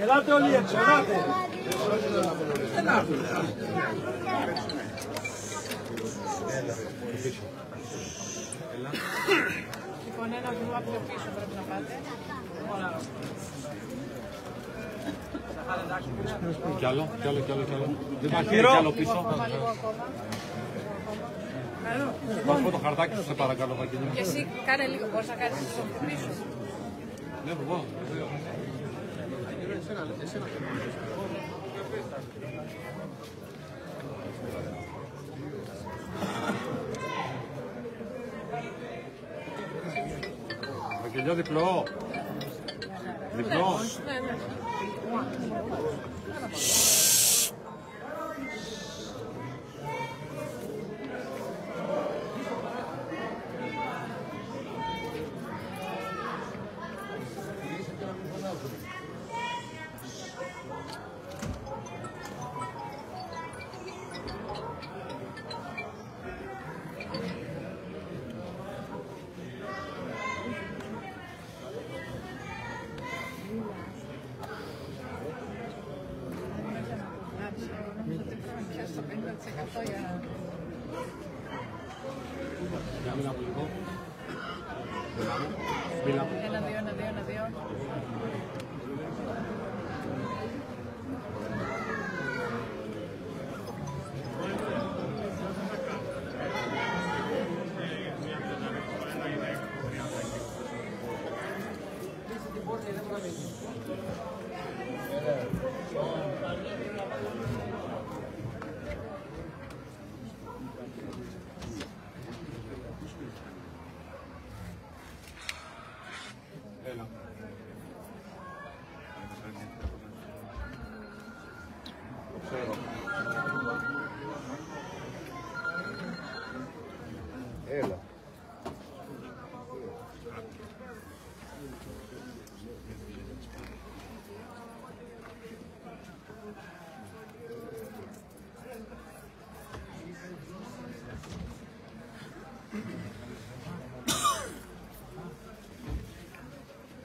Ελάτε όλοι έξω, ελάτε. Λοιπόν, ένα βήμα πιο πίσω πρέπει να πάτε. Κι άλλο, κι άλλο, κι άλλο, κι άλλο. Δεν υπάρχει Χειρό. κι άλλο πίσω. Ακόμα, λίγο ακόμα. Μας πω το χαρτάκι σου, σε παρακαλώ, Βαγγέλη. Και εσύ κάνε λίγο, μπορείς να κάνεις λίγο πιο πίσω. Ναι, εγώ. Βαγγελιό διπλό. Διπλό.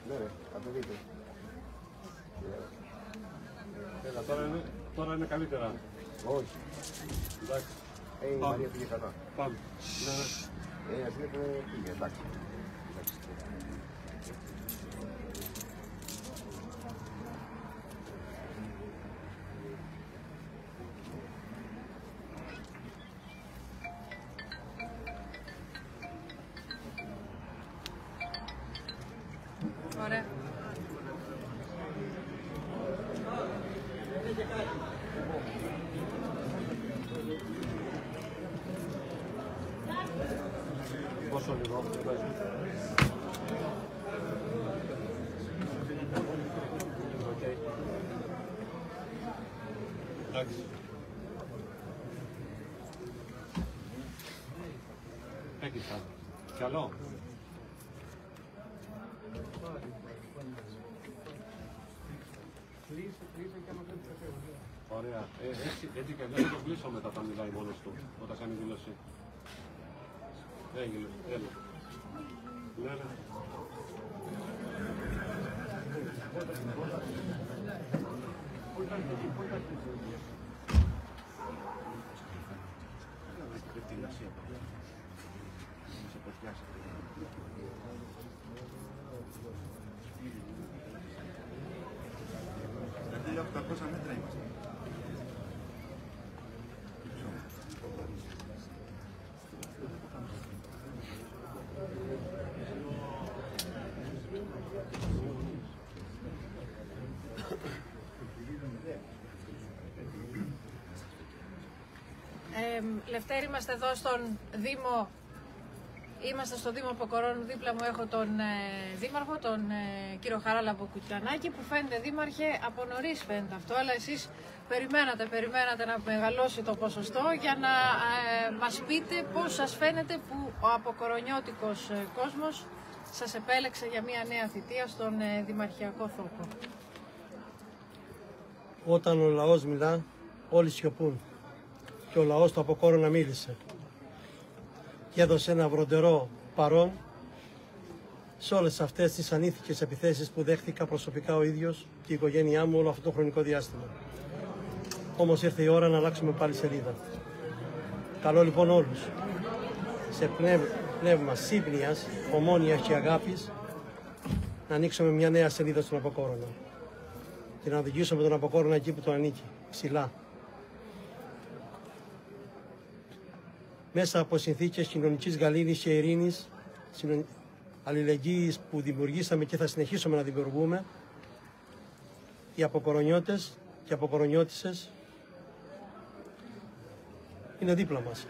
Ναι, ρε, θα το δείτε. Έλα, τώρα είναι, τώρα είναι καλύτερα. Όχι. Εντάξει, Ε, η Μαρία πήγε καλά. πάμε. Ναι, ναι. Ε, ας είναι που πήγε, εντάξει. Εντάξει. Πόσο λίγο, δεν παίζεις. Οκ. Εντάξει. Έκλεισα. Καλό. Ωραία. Ε, έτσι, έτσι και αλλιώς θα το κλείσω μετά όταν μιλάει μόνος του, όταν κάνει δήλωση. Έγινε, έλα. Ναι, ναι. Δηλαδή 800 Λευτέρη, είμαστε εδώ στον Δήμο. Είμαστε στο Δήμο Ποκορών. Δίπλα μου έχω τον ε, Δήμαρχο, τον ε, κύριο Χαράλαμπο Κουτιανάκη, που φαίνεται Δήμαρχε από νωρίς φαίνεται αυτό, αλλά εσείς περιμένατε, περιμένατε να μεγαλώσει το ποσοστό για να ε, μας πείτε πώς σας φαίνεται που ο αποκορονιώτικος ε, κόσμος σας επέλεξε για μια νέα θητεία στον ε, Δημαρχιακό Θόκο. Όταν ο λαός μιλά, όλοι σιωπούν. Και ο λαός του αποκόρονα μίλησε. Και έδωσε ένα βροντερό παρόν σε όλες αυτές τις ανήθικες επιθέσεις που δέχτηκα προσωπικά ο ίδιος και η οικογένειά μου όλο αυτό το χρονικό διάστημα. Όμως ήρθε η ώρα να αλλάξουμε πάλι σελίδα. Καλό λοιπόν όλους σε πνεύμα, πνεύμα σύμπνοιας, ομόνιας και αγάπης να ανοίξουμε μια νέα σελίδα στον Αποκόρονα και να οδηγήσουμε τον Αποκόρονα εκεί που το ανήκει, ψηλά. Μέσα από συνθήκες κοινωνικής γαλήνης και ειρήνης, συνο- αλληλεγγύης που δημιουργήσαμε και θα συνεχίσουμε να δημιουργούμε, οι αποκορονιώτες και αποκορονιώτισσες είναι δίπλα μας.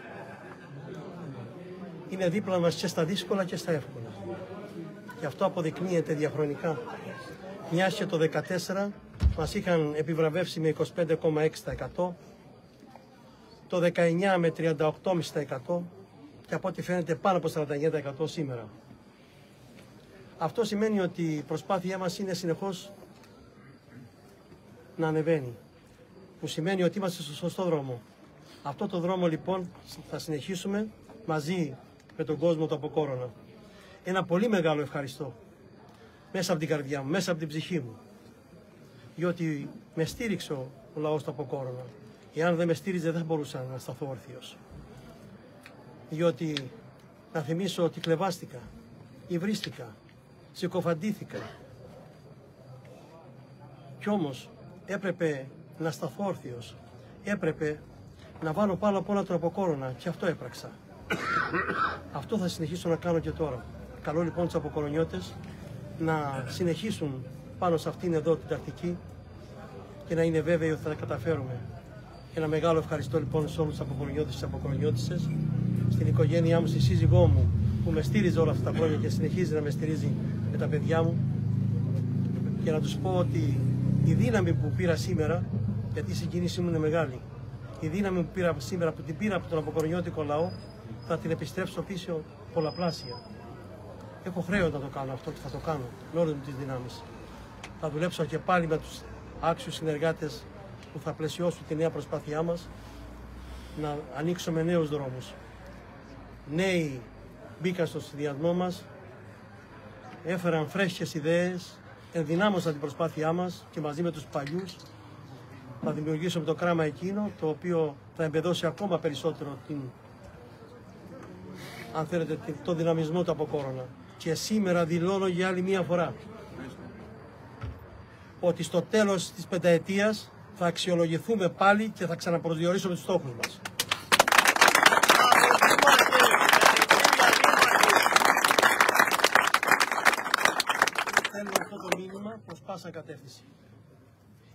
Είναι δίπλα μας και στα δύσκολα και στα εύκολα. Και αυτό αποδεικνύεται διαχρονικά. Μιας και το 2014 μας είχαν επιβραβεύσει με 25,6%, το 19 με 38,5% και από ό,τι φαίνεται πάνω από 49% σήμερα. Αυτό σημαίνει ότι η προσπάθειά μας είναι συνεχώς να ανεβαίνει, που σημαίνει ότι είμαστε στο σωστό δρόμο. Αυτό το δρόμο λοιπόν θα συνεχίσουμε μαζί με τον κόσμο του Αποκόρονα. Ένα πολύ μεγάλο ευχαριστώ μέσα από την καρδιά μου, μέσα από την ψυχή μου. Διότι με στήριξε ο ο λαός του Αποκόρονα. Εάν δεν με στήριζε δεν θα μπορούσα να σταθώ όρθιος. Διότι να θυμίσω ότι κλεβάστηκα, υβρίστηκα, συκοφαντήθηκα. Κι όμως έπρεπε να σταθώ όρθιος. Έπρεπε να βάλω πάνω απ' όλα τον Αποκόρονα και αυτό έπραξα. αυτό θα συνεχίσω να κάνω και τώρα. Καλό λοιπόν τους Αποκορονιώτες να συνεχίσουν πάνω σε αυτήν εδώ την τακτική και να είναι βέβαιοι ότι θα τα καταφέρουμε. Ένα μεγάλο ευχαριστώ λοιπόν σε όλους τους αποκορονιώτες και αποκορονιώτισσες, στην οικογένειά μου, στη σύζυγό μου που με στήριζε όλα αυτά τα χρόνια και συνεχίζει να με στηρίζει με τα παιδιά μου και να τους πω ότι η δύναμη που πήρα σήμερα, γιατί η συγκίνησή μου είναι μεγάλη, η δύναμη που πήρα σήμερα, που την πήρα από τον αποκορονιώτικο λαό, θα την επιστρέψω πίσω πολλαπλάσια. Έχω χρέος να το κάνω αυτό και θα το κάνω με όλες μου τις δυνάμεις. Θα δουλέψω και πάλι με τους άξιους συνεργάτες που θα πλαισιώσουν τη νέα προσπάθειά μας να ανοίξουμε νέους δρόμους. Νέοι μπήκαν στο συνδυασμό μας, έφεραν φρέσκες ιδέες, ενδυνάμωσαν την προσπάθειά μας και μαζί με τους παλιούς θα δημιουργήσουμε το κράμα εκείνο το οποίο θα εμπεδώσει ακόμα περισσότερο την, αν θέλετε, την- το δυναμισμό του από κόρονα. Και σήμερα δηλώνω για άλλη μία φορά ότι στο τέλος της πενταετίας θα αξιολογηθούμε πάλι και θα ξαναπροσδιορίσουμε τους στόχους μας. Θέλω αυτό το μήνυμα προς πάσα κατεύθυνση.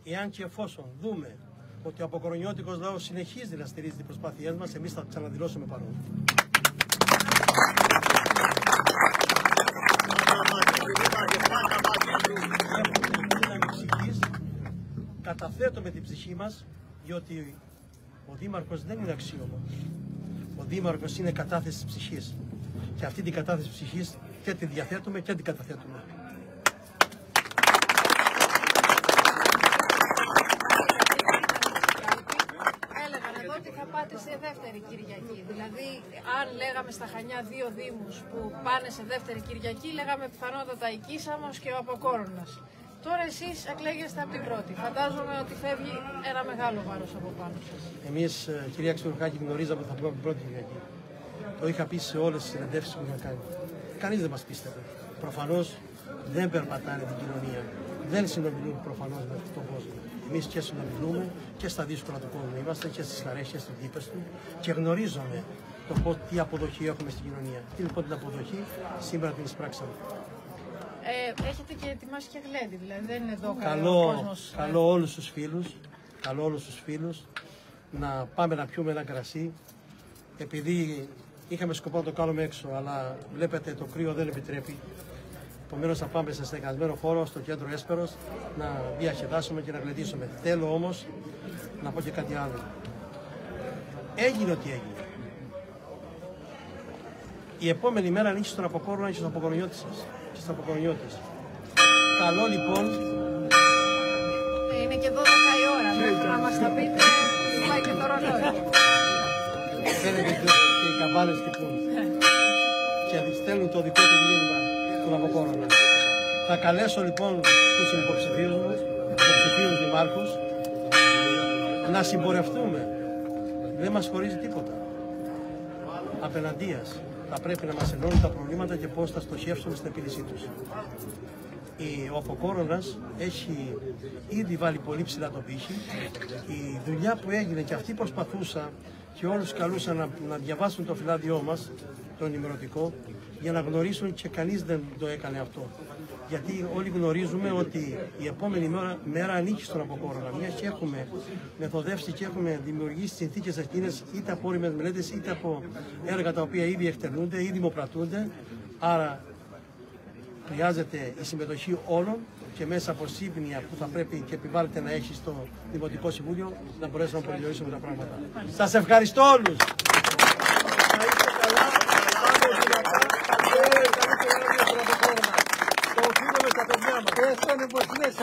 Εάν και εφόσον δούμε ότι ο αποκορονιώτικος λαός συνεχίζει να στηρίζει τις προσπάθειές μας, εμείς θα ξαναδηλώσουμε παρόν. Έχουμε δύναμη ψυχής, καταθέτουμε την ψυχή μας, διότι ο Δήμαρχος δεν είναι αξίωμα. Ο Δήμαρχος είναι κατάθεσης ψυχής. Και αυτή την κατάθεση ψυχής και τη διαθέτουμε και την καταθέτουμε. Έλεγαν εδώ ότι θα πάτε σε δεύτερη Κυριακή. Δηλαδή, αν λέγαμε στα Χανιά δύο Δήμους που πάνε σε δεύτερη Κυριακή, λέγαμε πιθανότατα η Κίσαμος και ο Αποκόρονας. Τώρα εσείς εκλέγεστε από την πρώτη. Φαντάζομαι ότι φεύγει ένα μεγάλο βάρος από πάνω σας. Εμείς, κυρία Ξουρκάκη, γνωρίζαμε ότι θα πούμε από την πρώτη Κυριακή. Το είχα πει σε όλες τις συνεντεύξεις που είχα κάνει. Κανείς δεν μας πίστευε. Προφανώς δεν περπατάνε την κοινωνία. Δεν συνομιλούν προφανώς με τον κόσμο. Εμείς και συνομιλούμε και στα δύσκολα του κόσμου είμαστε και στις χαρέ και στις λύπε του και γνωρίζουμε το πώς, τι αποδοχή έχουμε στην κοινωνία. Τι λοιπόν την αποδοχή; Σήμερα την εισπράξαμε. Ε, έχετε και ετοιμάσει και γλέντι, δηλαδή δεν είναι εδώ ο Καλό, κόσμος. ε, καλό όλους τους φίλους, καλό όλους τους φίλους να πάμε να πιούμε ένα κρασί επειδή είχαμε σκοπό να το κάνουμε έξω αλλά βλέπετε το κρύο δεν επιτρέπει Επομένως θα πάμε σε στεγασμένο χώρο στο κέντρο Έσπερος να διαχεδάσουμε και να γλεντήσουμε. Θέλω όμως να πω και κάτι άλλο. Έγινε ό,τι έγινε. Η επόμενη μέρα ανοίξεις στον Αποκόρονα και στον Αποκορονιώτη σας και στον Αποκορονιώτης. Καλό λοιπόν Είναι και 12 η ώρα, μέχρι να μας τα πείτε. Πάει και το ρολόι. Φαίνεται και, και οι καμπάνες χτυπούν. Και στέλνουν το δικό τους μήνυμα. στον Αποκόρονα. Θα καλέσω λοιπόν τους υποψηφίους μου, υποψηφίους δημάρχους, να συμπορευτούμε. Δεν μας χωρίζει τίποτα. Απέναντίας θα πρέπει να μας ενώνουν τα προβλήματα και πώς θα στοχεύσουμε στην επίλυσή τους. Η- Ο Αποκόρονας έχει ήδη βάλει πολύ ψηλά το πύχη. Η δουλειά που έγινε και αυτή προσπαθούσα και όλους καλούσα να, να διαβάσουν το φυλάδιό μας, το ενημερωτικό, για να γνωρίσουν και κανείς δεν το έκανε αυτό. Γιατί όλοι γνωρίζουμε ότι η επόμενη μέρα, μέρα ανήκει στον Αποκόρονα. Μια και έχουμε μεθοδεύσει και έχουμε δημιουργήσει συνθήκες εκείνες είτε από όριμες μελέτες είτε από έργα τα οποία ήδη εκτελούνται ή δημοπρατούνται. Άρα χρειάζεται η συμμετοχή όλων και μέσα από σύμπνοια που θα πρέπει και επιβάλλεται να έχει στο Δημοτικό Συμβούλιο να μπορέσουμε να προσδιορίσουμε τα πράγματα. Σας ευχαριστώ όλους! Να είστε καλά, πάμε δυνατά και καλή πορεία στον Αποκόρνα. Το οφείλουμε στα παιδιά μας. Έστωνε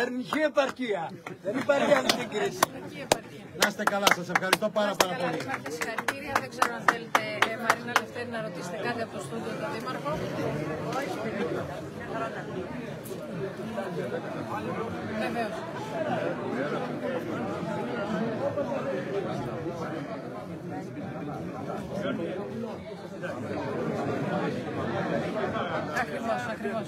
πως είναι σαρνική επαρκεία. Δεν υπάρχει άλλη σύγκριση. Εκεί επαρκεί. Να είστε καλά, σας ευχαριστώ πάρα πάρα Καλά, πολύ. Δήμαρχε, συγχαρητήρια. Δεν ξέρω αν θέλετε, ε, Μαρίνα Λευτέρη, να ρωτήσετε κάτι από το στούντιο του Δήμαρχο. Криваш, на криваш.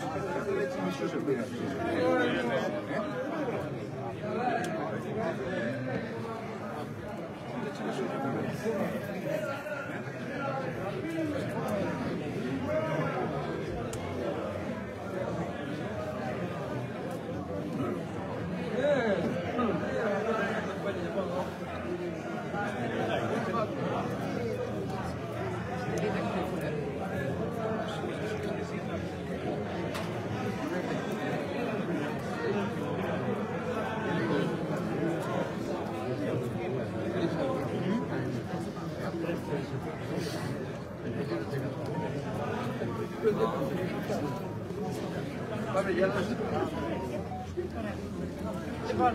Λοιπόν,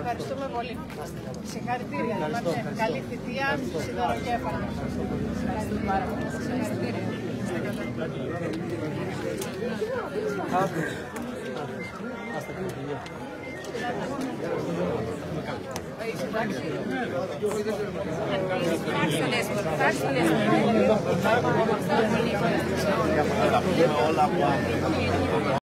ευχαριστούμε πολύ. Συγχαρητήρια. Δήμαρχε. Καλή θητεία, σιδεροκέφαλο. Ευχαριστούμε πάρα πολύ. Συγχαρητήρια. Είστε καλά.